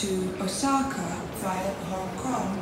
to Osaka via Hong Kong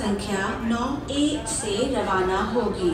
संख्या 9 ए से रवाना होगी।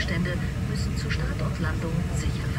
Zustände müssen zur Startortlandung sicher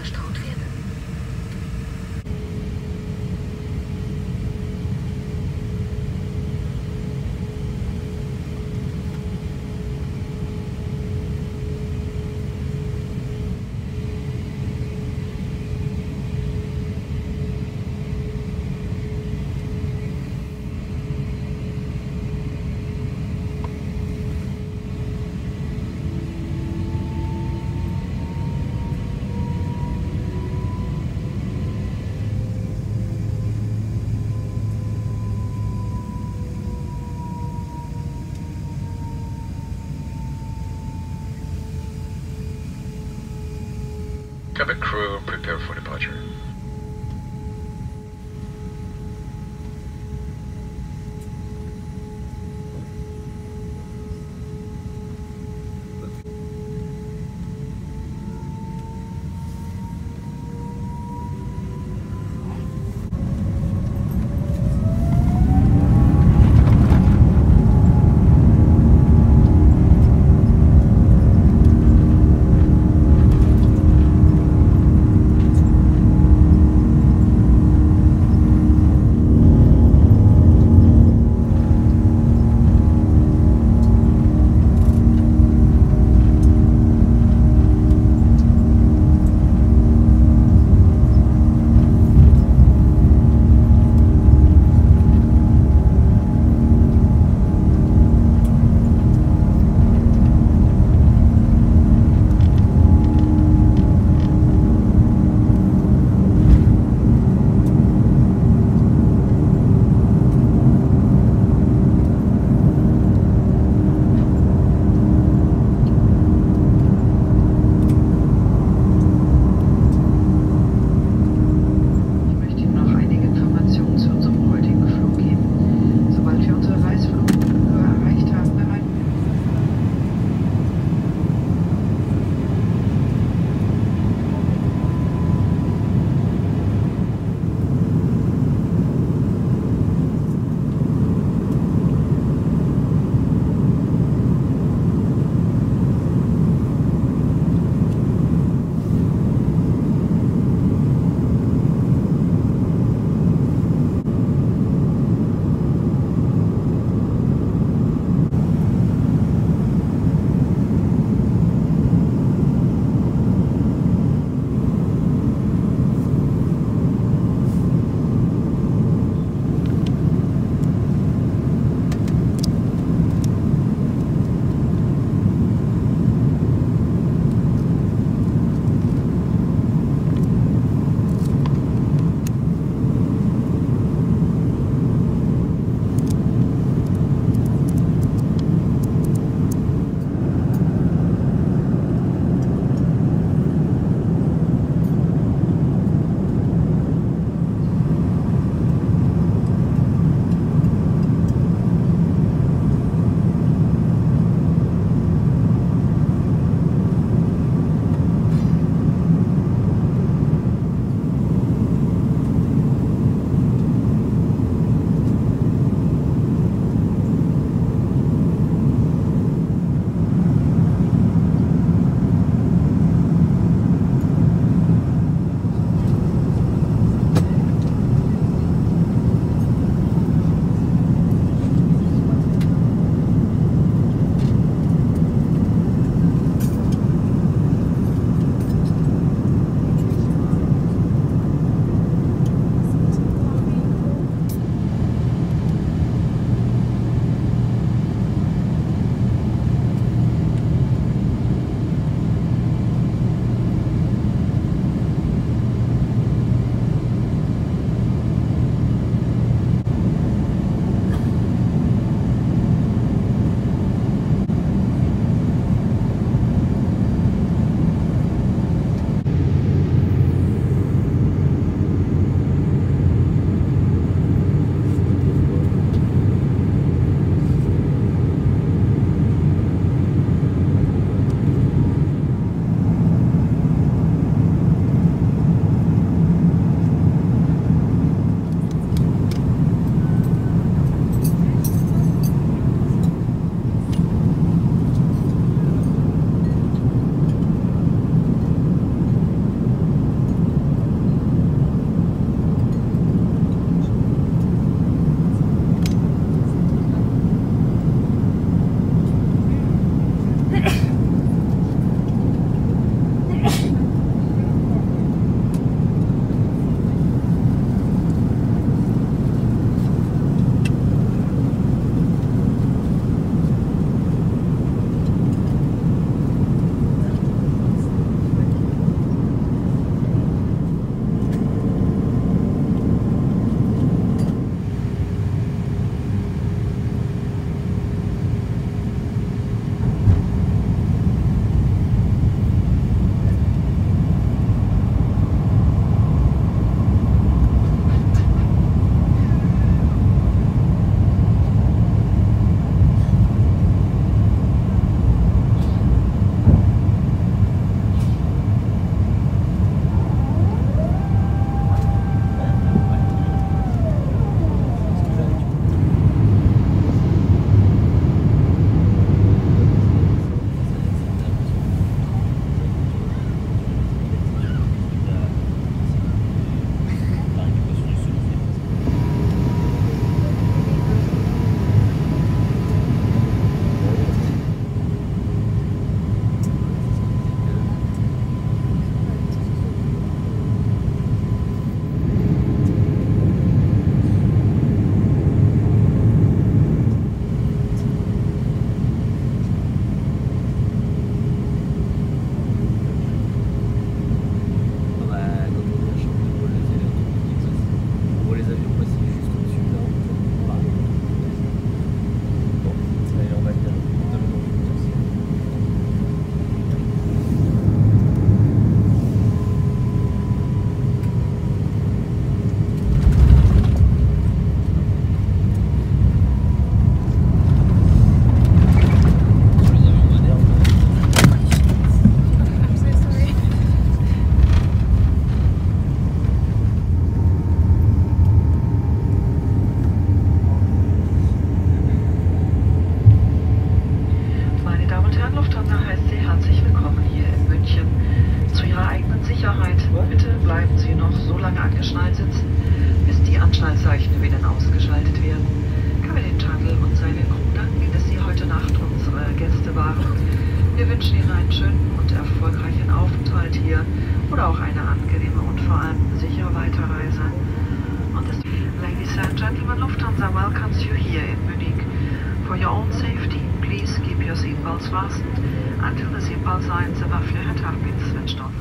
seatbelts fastened until the seatbelt signs above your have been switched off.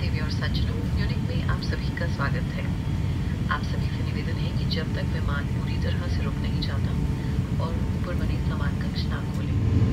देवी और सज्जनों Munich में आप सभी का स्वागत है आप सभी से निवेदन है कि जब तक विमान पूरी तरह से रुक नहीं जाता और ऊपर बने सामान कक्ष ना खोलें